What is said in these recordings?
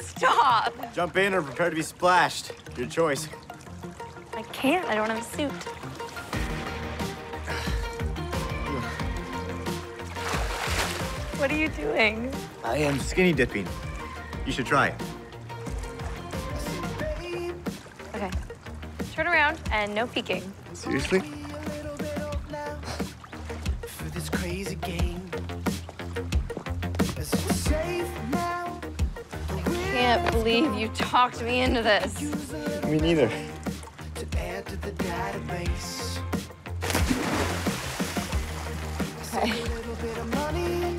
Stop. Jump in or prepare to be splashed. Your choice. I can't. I don't have a suit. What are you doing? I am skinny dipping. You should try it. Okay. Turn around and no peeking. Seriously? Believe you talked me into this. Me neither. To add to the database. Okay. A little bit of money.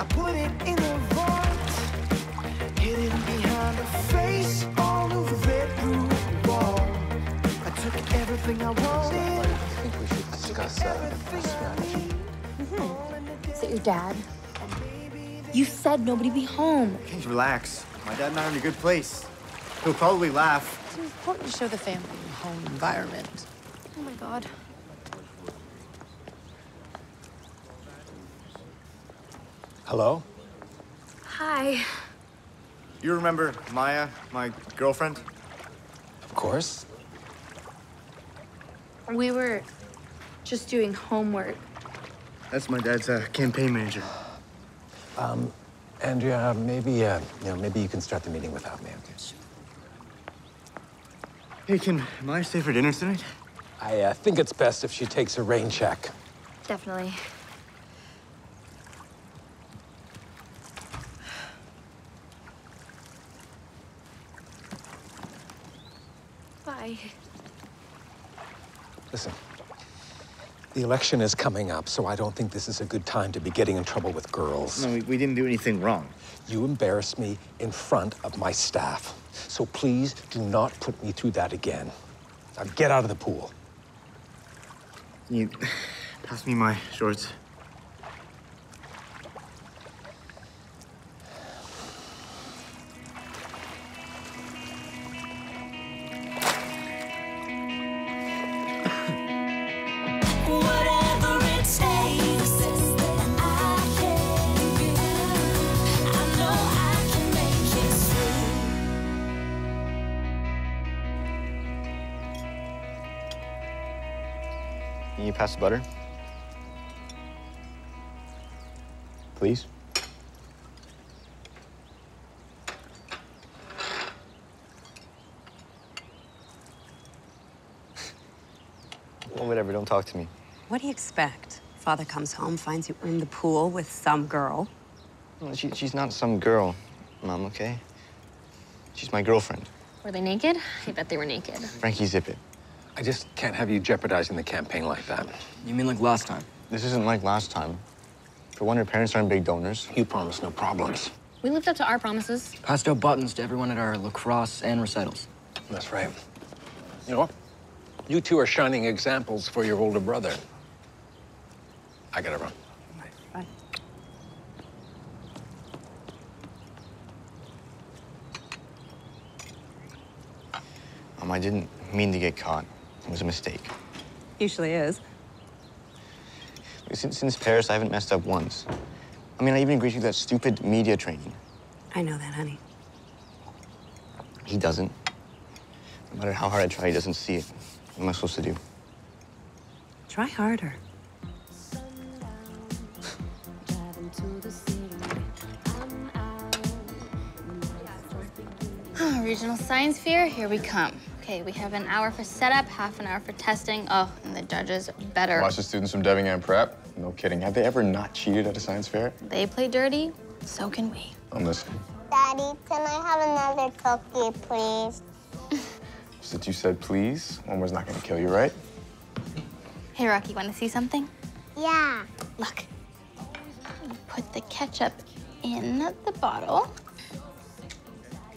I put it in a vault. Hidden behind a face on a bedroom wall. I took everything I wanted. I think we should discuss a strategy. Is it your dad? You said nobody be home. Just relax. My dad and I are in a good place. He'll probably laugh. It's important to show the family home environment. Oh my god. Hello? Hi. You remember Maya, my girlfriend? Of course. We were just doing homework. That's my dad's uh, campaign manager. Andrea, maybe, uh, you know, maybe you can start the meeting without me, okay? Hey, can Maya stay for dinner tonight? I uh, think it's best if she takes a rain check. Definitely. Bye. Listen, the election is coming up, so I don't think this is a good time to be getting in trouble with girls. No, we, we didn't do anything wrong. You embarrassed me in front of my staff. So please do not put me through that again. Now get out of the pool. You pass me my shorts? Can you pass the butter? Please? well, whatever, don't talk to me. What do you expect? Father comes home, finds you in the pool with some girl. Well, She, she's not some girl, Mom, okay? She's my girlfriend, Were they naked? I bet they were naked. Frankie Zippit. I just can't have you jeopardizing the campaign like that. You mean like last time? This isn't like last time. For one, your parents aren't big donors. You promised no problems. We lived up to our promises. Passed out buttons to everyone at our lacrosse and recitals. That's right. You know what? You two are shining examples for your older brother. I gotta run. Bye. Um, I didn't mean to get caught. It was a mistake. Usually is. Since, since Paris, I haven't messed up once. I mean, I even agreed to that stupid media training. I know that, honey. He doesn't. No matter how hard I try, he doesn't see it. What am I supposed to do? Try harder. Regional science fair, here we come. Okay, we have an hour for setup, half an hour for testing. Oh, and the judges better. Watch the students from Devingham Prep. No kidding. Have they ever not cheated at a science fair? They play dirty, so can we. I'm listening. Daddy, can I have another cookie, please? Since you said please, one was not going to kill you, right? Hey, Rocky, want to see something? Yeah. Look. You put the ketchup in the bottle,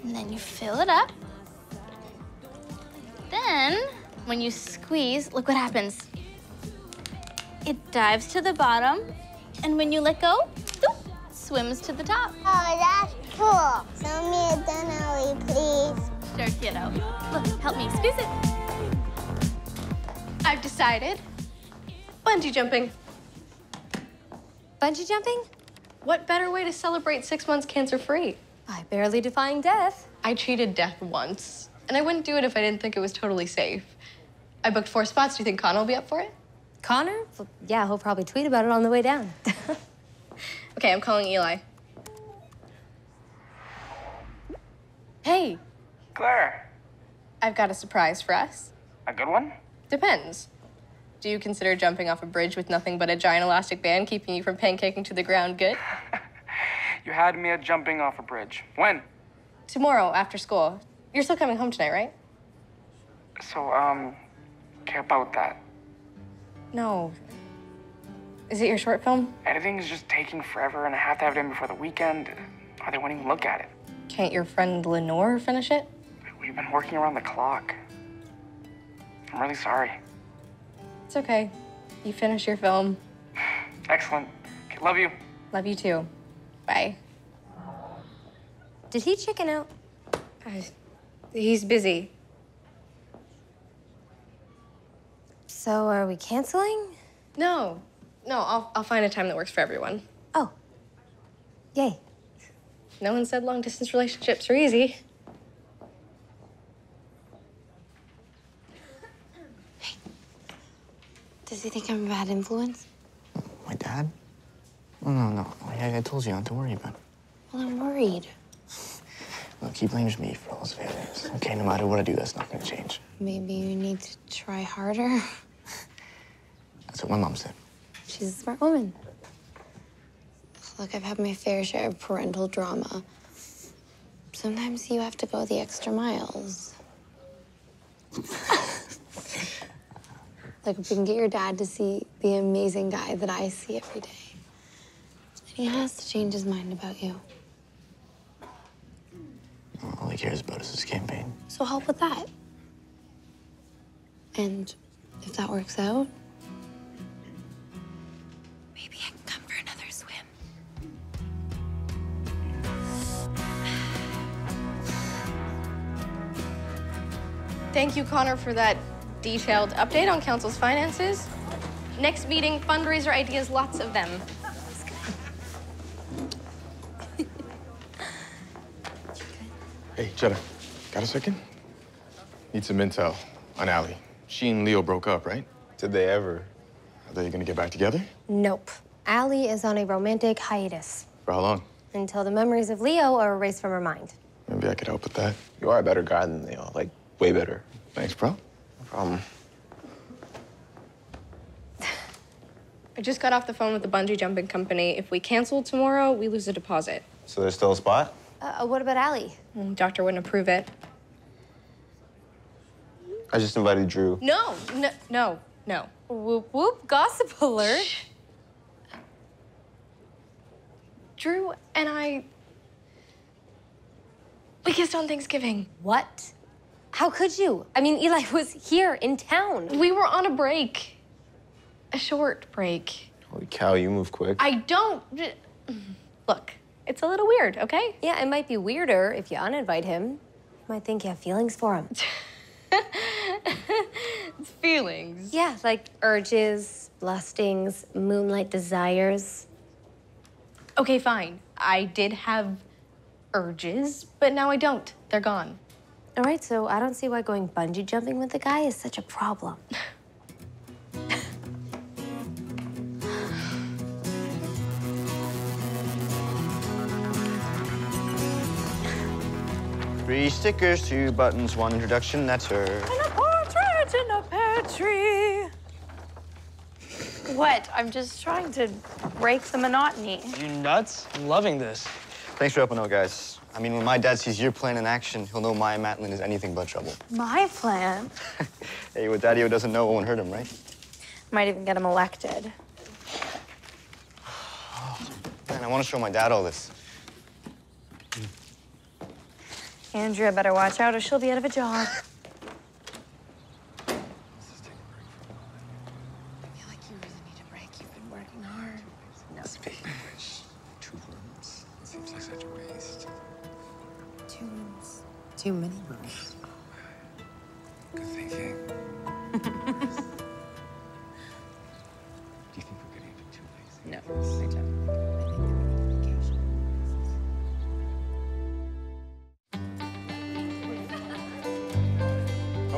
and then you fill it up. Then, when you squeeze, look what happens. It dives to the bottom, and when you let go, doop, swims to the top. Oh, that's cool. Send me a Denali, please. Sure, kiddo. Look, help me squeeze it. I've decided. Bungee jumping. Bungee jumping? What better way to celebrate six months cancer free? By barely defying death. I cheated death once, and I wouldn't do it if I didn't think it was totally safe. I booked four spots. Do you think Connor will be up for it? Connor? Well, yeah, he'll probably tweet about it on the way down. Okay, I'm calling Eli. Hey, Clare, I've got a surprise for us. a good one? Depends. Do you consider jumping off a bridge with nothing but a giant elastic band keeping you from pancaking to the ground good? You had me at jumping off a bridge. When? Tomorrow after school. You're still coming home tonight, right? So, um, care about that. No. Is it your short film? Editing is just taking forever, and I have to have it in before the weekend, or they won't even look at it. Can't your friend Lenore finish it? We've been working around the clock. I'm really sorry. It's okay. You finish your film. Excellent. Okay, love you. Love you too. Bye. Did he chicken out? Uh, he's busy. So are we canceling? No. No, I'll, I'll find a time that works for everyone. Oh. Yay. No one said long distance relationships are easy. Does he think I'm a bad influence? My dad? No, no, no. I, I told you not to worry about it. Well, I'm worried. Look, he blames me for all his failures. Okay, no matter what I do, that's not gonna change. Maybe you need to try harder. That's what my mom said. She's a smart woman. Look, I've had my fair share of parental drama. Sometimes you have to go the extra miles. like, if we can get your dad to see the amazing guy that I see every day, and he has to change his mind about you. All cares about is his campaign. So help with that. And if that works out, maybe I can come for another swim. Thank you, Connor, for that detailed update on council's finances. Next meeting, fundraiser ideas, lots of them. Hey, Jetta, got a second? Need some intel on Alli. She and Leo broke up, right? Did they ever? Are they gonna get back together? Nope. Alli is on a romantic hiatus For how long? until the memories of Leo are erased from her mind. Maybe I could help with that. You are a better guy than Leo, like way better. Thanks, bro. No problem. I just got off the phone with the bungee jumping company. If we cancel tomorrow, we lose a deposit. So there's still a spot? Uh, what about Alli? Mm, Doctor wouldn't approve it. I just invited Drew. No, no, no, no. Whoop whoop, gossip alert. Drew and I. We kissed on Thanksgiving. What? How could you? I mean, Eli was here in town. We were on a break. A short break. Holy cow, you move quick. I don't. Look, it's a little weird, okay? Yeah, it might be weirder if you uninvite him. You might think you have feelings for him. It's feelings. yeah, like urges, lustings, moonlight desires. Okay, fine. I did have urges, but now I don't. They're gone. All right, so I don't see why going bungee jumping with a guy is such a problem. Three stickers, two buttons, one introduction. That's her. And a partridge in a pear tree. What? I'm just trying to break the monotony. You nuts? I'm loving this. Thanks for helping out, guys. I mean, when my dad sees your plan in action, he'll know Maya Matlin is anything but trouble. My plan Hey, what Daddy doesn't know won't hurt him, right? might even get him elected. Man, I want to show my dad all this. Andrea better watch out or she'll be out of a job.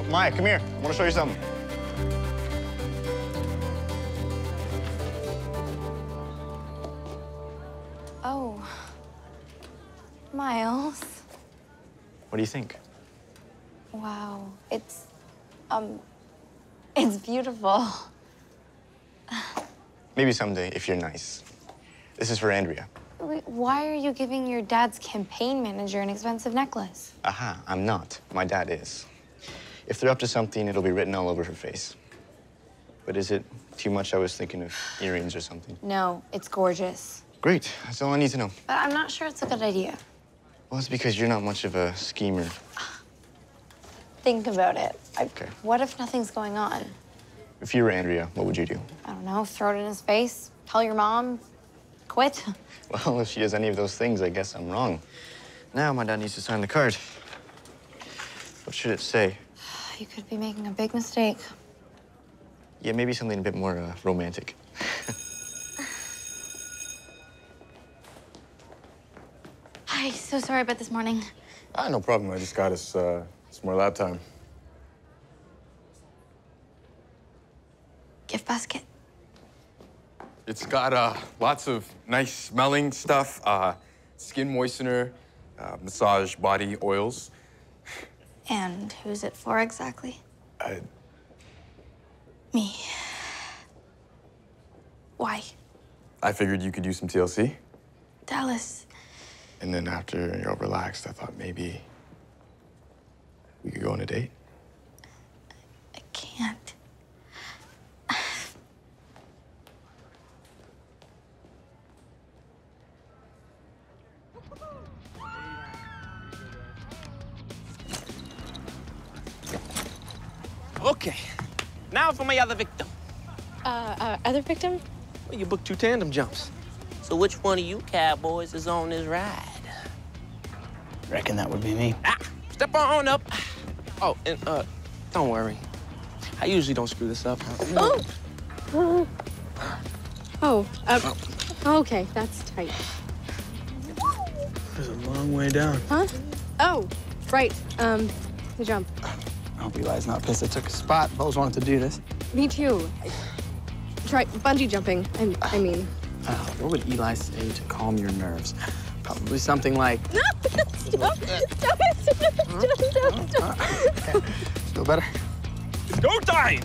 Maya, come here. I want to show you something. Oh. Miles. What do you think? Wow. It's, um, it's beautiful. Maybe someday, if you're nice. This is for Andrea. Wait, why are you giving your dad's campaign manager an expensive necklace? Aha, I'm not. My dad is. If they're up to something, it'll be written all over her face. But is it too much? I was thinking of earrings or something. No, it's gorgeous. Great. That's all I need to know. But I'm not sure it's a good idea. Well, it's because you're not much of a schemer. Think about it. I, Okay. What if nothing's going on? If you were Andrea, what would you do? I don't know, throw it in his face, tell your mom, quit. Well, if she does any of those things, I guess I'm wrong. Now my dad needs to sign the card. What should it say? You could be making a big mistake. Yeah, maybe something a bit more uh, romantic. Hi, so sorry about this morning. Ah, no problem. I just got us uh, some more lab time. Gift basket. It's got uh, lots of nice smelling stuff, uh, skin moistener, uh, massage body oils. And who's it for exactly? Uh, Me. Why? I figured you could use some TLC. Dallas. And then after you're all relaxed, I thought maybe we could go on a date. Okay, now for my other victim. Uh, uh, other victim? Well, you booked two tandem jumps. So which one of you cowboys is on this ride? Reckon that would be me. Ah, step on up. Oh, and uh, don't worry. I usually don't screw this up. Oh! Oh, oh uh, okay, that's tight. There's a long way down. Huh? Oh, right, um, the jump. I hope Eli's not pissed I took a spot. Bo's wanted to do this. Me too. Try bungee jumping, I, I mean. Uh, what would Eli say to calm your nerves? Probably something like, No! Stop! Stop it! Stop! Stop! Stop! Stop! Still better? It's go time!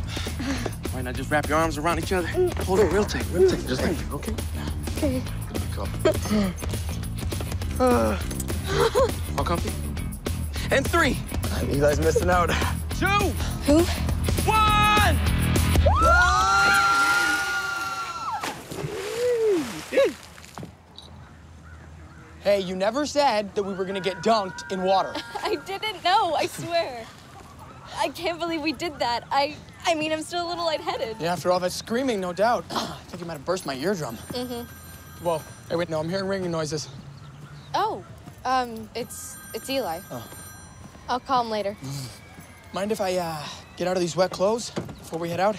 Why not just wrap your arms around each other? Hold it real tight, real tight, just like that, okay? Okay. Uh, all comfy? And three, Eli's missing out. Two, Who? one! Hey, you never said that we were gonna get dunked in water. I didn't know, I swear. I can't believe we did that. I I mean, I'm still a little lightheaded. Yeah, after all that screaming, no doubt. I think you might have burst my eardrum. Mm-hmm. Whoa. Hey, wait, no, I'm hearing ringing noises. Oh, um, it's it's Eli. Oh. I'll call him later. Mind if I uh, get out of these wet clothes before we head out?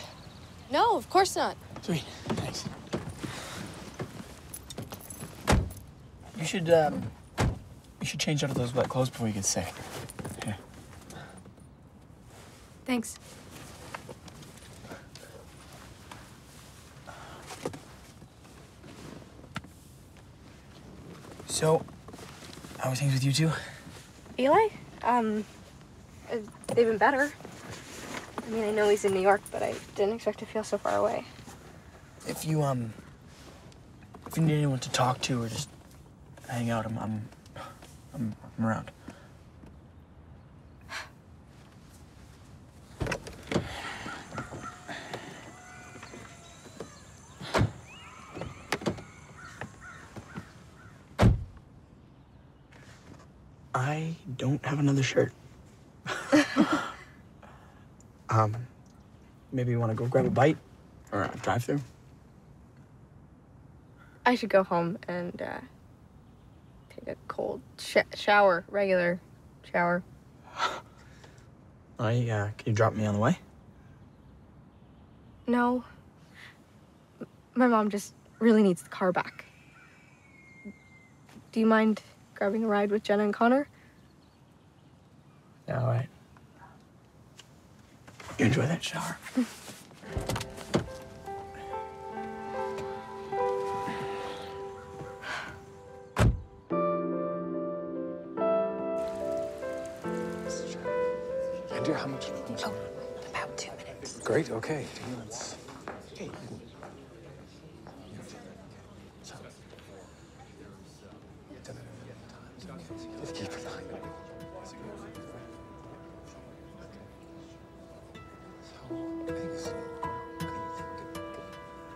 No, of course not. Sweet. Thanks. You should, um, you should change out of those wet clothes before you get sick. Here. Thanks. So, how are things with you two? Eli? Um, they've been better. I mean, I know he's in New York, but I didn't expect to feel so far away. If you, um, if you need anyone to talk to or just hang out, I'm, I'm, I'm, I'm around. I don't have another shirt. Um, maybe you want to go grab a bite or a drive-through. I should go home and uh, take a cold sh- shower, regular shower. I, uh, can you drop me on the way? No. My mom just really needs the car back. Do you mind grabbing a ride with Jenna and Connor? Yeah, all right. You enjoy that shower? Andrea, how much? Oh, about two minutes. Great, okay. Two minutes. Okay. Just keep an eye on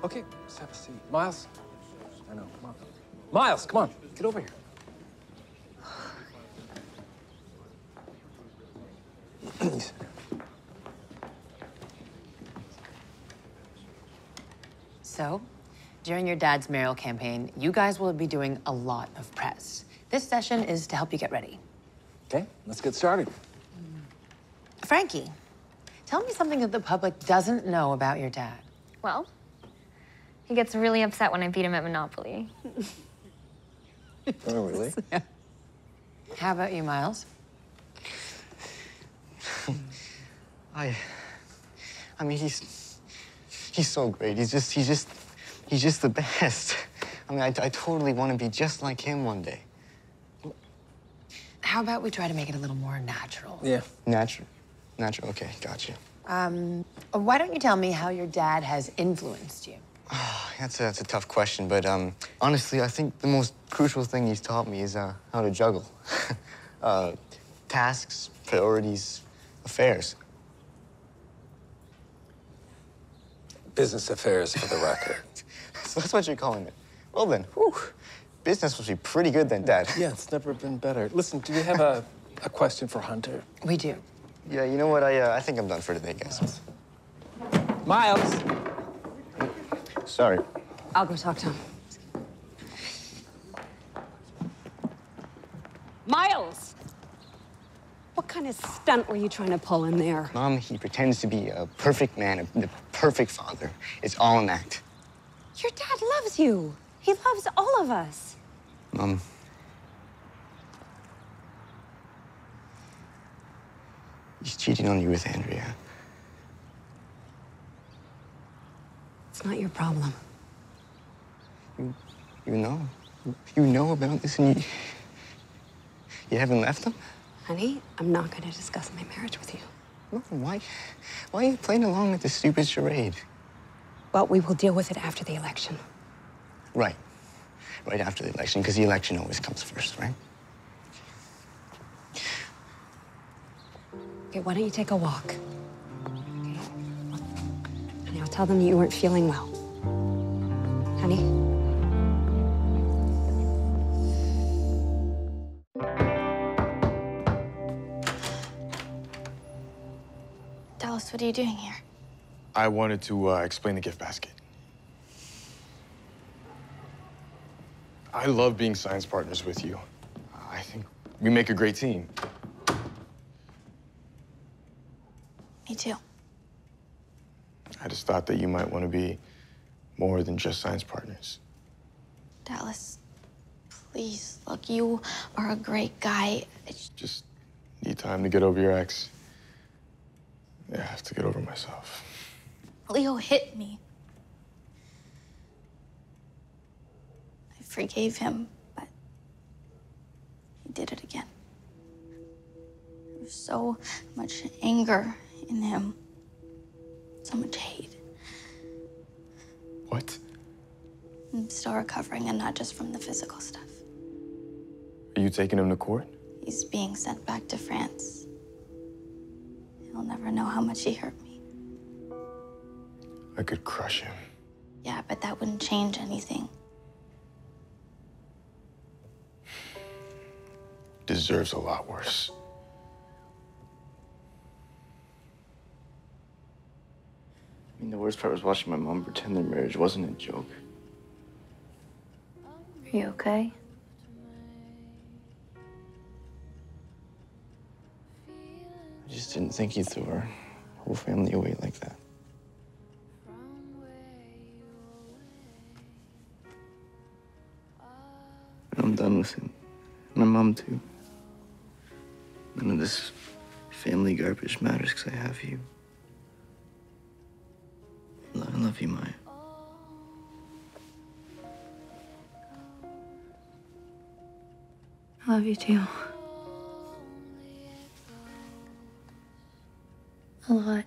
Okay, let's have a seat. Miles? I know, come on. Miles, come on, get over here. So, during your dad's mayoral campaign, you guys will be doing a lot of press. This session is to help you get ready. Okay, let's get started. Frankie, tell me something that the public doesn't know about your dad. Well, he gets really upset when I beat him at Monopoly. Oh, really? Yeah. How about you, Miles? I, I mean, he's, he's so great. He's just, he's just, he's just the best. I mean, I, I totally want to be just like him one day. How about we try to make it a little more natural? Yeah. Natural, natural. Okay, gotcha. Um, why don't you tell me how your dad has influenced you? That's a, that's a tough question, but um, honestly, I think the most crucial thing he's taught me is uh, how to juggle. uh, tasks, priorities, affairs. Business affairs for the record. so that's what you're calling it. Well then, whew, business must be pretty good then, Dad. Yeah, it's never been better. Listen, do we have a, a question for Hunter? We do. Yeah, you know what? I, uh, I think I'm done for today, guys. Miles. Sorry. I'll go talk to him. Miles! What kind of stunt were you trying to pull in there? Mom, he pretends to be a perfect man, a, the perfect father. It's all an act. Your dad loves you. He loves all of us. Mom. He's cheating on you with Andrea. It's not your problem. You, you know. You know about this and you. You haven't left him? Honey, I'm not going to discuss my marriage with you. No, why? Why are you playing along with this stupid charade? Well, we will deal with it after the election. Right. Right after the election, because the election always comes first, right? Okay, why don't you take a walk? Okay. And I'll tell them you weren't feeling well. Honey? Dallas, what are you doing here? I wanted to uh, explain the gift basket. I love being science partners with you. I think we make a great team. Me too. I just thought that you might want to be more than just science partners. Dallas, please, look, you are a great guy. It's- Just need time to get over your ex. Yeah, I have to get over myself. Leo hit me. I forgave him, but he did it again. There's so much anger in him, so much hate. What? I'm still recovering, and not just from the physical stuff. Are you taking him to court? He's being sent back to France. He'll never know how much he hurt me. I could crush him. Yeah, but that wouldn't change anything. Deserves a lot worse. The worst part was watching my mom pretend their marriage wasn't a joke. Are you okay? I just didn't think he threw our whole family away like that. I'm done with him. My mom, too. None of this family garbage matters because I have you. I love you, Maya. I love you too. A lot.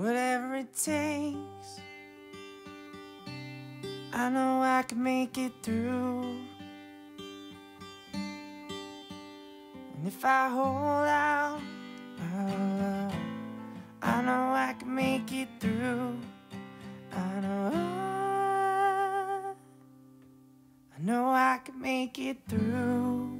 Whatever it takes, I know I can make it through. And if I hold out, oh, I know I can make it through. I know I, I know I can make it through.